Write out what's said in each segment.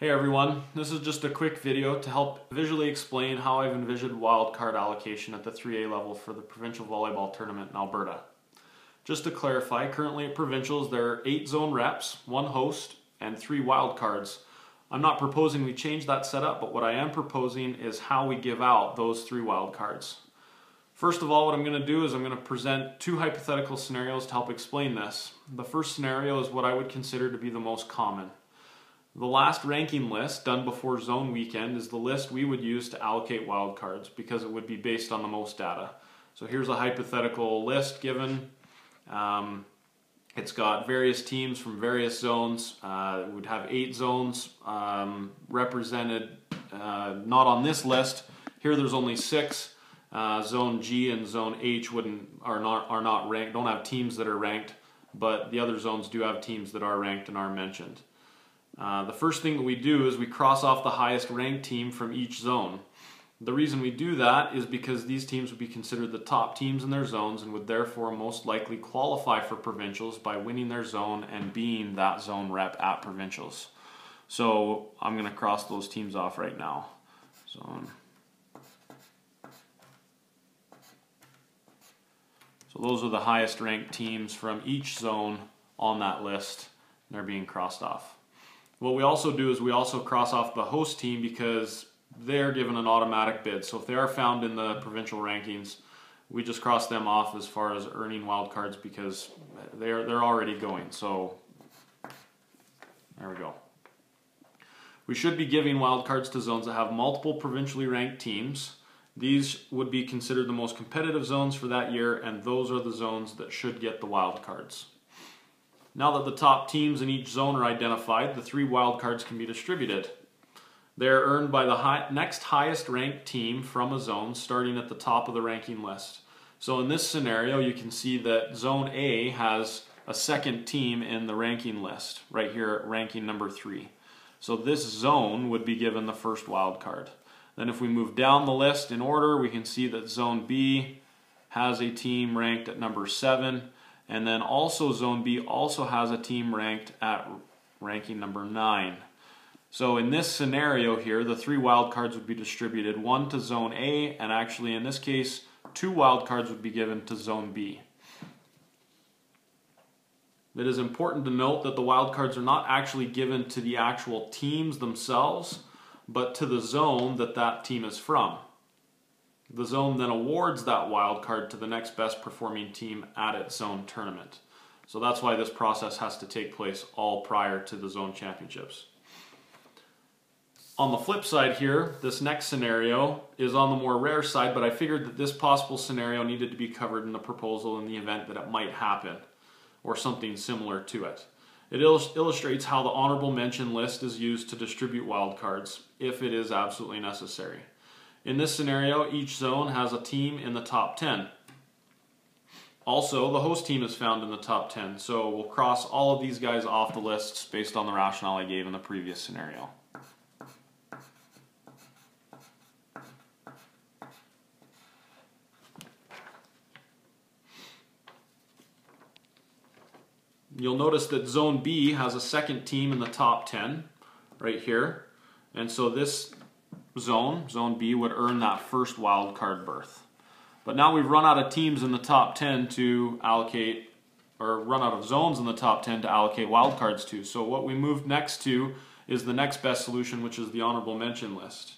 Hey everyone, this is just a quick video to help visually explain how I've envisioned wildcard allocation at the 3A level for the provincial volleyball tournament in Alberta. Just to clarify, currently at provincials there are 8 zone reps, 1 host, and 3 wildcards. I'm not proposing we change that setup, but what I am proposing is how we give out those 3 wildcards. First of all, what I'm going to do is I'm going to present two hypothetical scenarios to help explain this. The first scenario is what I would consider to be the most common. The last ranking list done before zone weekend is the list we would use to allocate wildcards because it would be based on the most data. So here's a hypothetical list given. Um, it's got various teams from various zones. Uh, it would have eight zones um, represented, uh, not on this list. Here there's only six. Uh, zone G and Zone H wouldn't are not are not ranked. Don't have teams that are ranked, but the other zones do have teams that are ranked and are mentioned. Uh, the first thing that we do is we cross off the highest ranked team from each zone. The reason we do that is because these teams would be considered the top teams in their zones and would therefore most likely qualify for provincials by winning their zone and being that zone rep at provincials. So I'm going to cross those teams off right now. So, so those are the highest ranked teams from each zone on that list. They're being crossed off. What we also do is we also cross off the host team because they're given an automatic bid. So if they are found in the provincial rankings, we just cross them off as far as earning wildcards because they're they're already going. So there we go. We should be giving wildcards to zones that have multiple provincially ranked teams. These would be considered the most competitive zones for that year, and those are the zones that should get the wildcards. Now that the top teams in each zone are identified, the three wildcards can be distributed. They are earned by the high, next highest ranked team from a zone starting at the top of the ranking list. So in this scenario, you can see that Zone A has a second team in the ranking list, right here at ranking number three. So this zone would be given the first wild card. Then if we move down the list in order, we can see that Zone B has a team ranked at number seven, and then also Zone B also has a team ranked at ranking number 9. So in this scenario here, the three wildcards would be distributed, one to Zone A, and actually in this case, two wildcards would be given to Zone B. It is important to note that the wildcards are not actually given to the actual teams themselves, but to the zone that that team is from. The zone then awards that wild card to the next best performing team at its zone tournament. So that's why this process has to take place all prior to the zone championships. On the flip side here, this next scenario is on the more rare side, but I figured that this possible scenario needed to be covered in the proposal in the event that it might happen, or something similar to it. It illustrates how the honorable mention list is used to distribute wildcards, if it is absolutely necessary. In this scenario, each zone has a team in the top 10. Also, the host team is found in the top 10, so we'll cross all of these guys off the lists based on the rationale I gave in the previous scenario. You'll notice that Zone B has a second team in the top 10 right here. And so this zone, zone B, would earn that first wild card berth. But now we've run out of teams in the top 10 to allocate, or run out of zones in the top 10 to allocate wild cards to. So what we moved next to is the next best solution, which is the honorable mention list.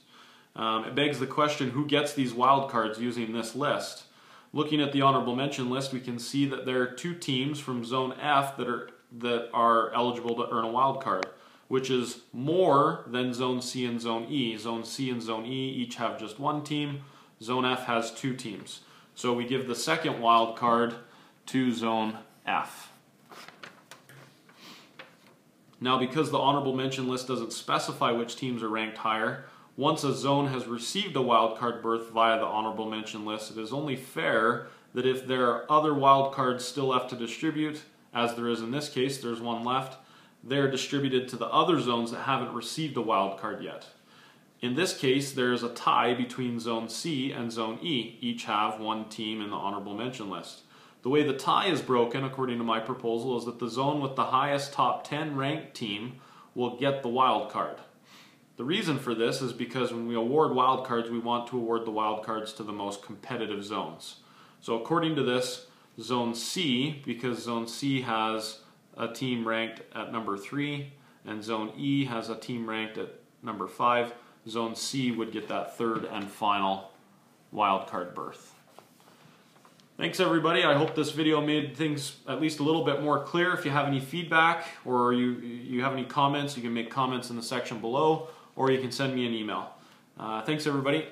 Um, it begs the question, who gets these wild cards using this list? Looking at the honorable mention list, we can see that there are two teams from zone F that are that are eligible to earn a wild card which is more than Zone C and Zone E. Zone C and Zone E each have just one team. Zone F has two teams. So we give the second wild card to Zone F. Now because the honorable mention list doesn't specify which teams are ranked higher, once a zone has received a wild card berth via the honorable mention list, it is only fair that if there are other wild cards still left to distribute, as there is in this case, there's one left, they're distributed to the other zones that haven't received a wild card yet. In this case, there is a tie between Zone C and Zone E. Each have one team in the honorable mention list. The way the tie is broken, according to my proposal, is that the zone with the highest top 10 ranked team will get the wild card. The reason for this is because when we award wildcards, we want to award the wildcards to the most competitive zones. So according to this, Zone C, because Zone C has a team ranked at number 3, and Zone E has a team ranked at number 5, Zone C would get that third and final wildcard berth. Thanks everybody. I hope this video made things at least a little bit more clear. If you have any feedback or you, you have any comments, you can make comments in the section below or you can send me an email. Uh, thanks everybody.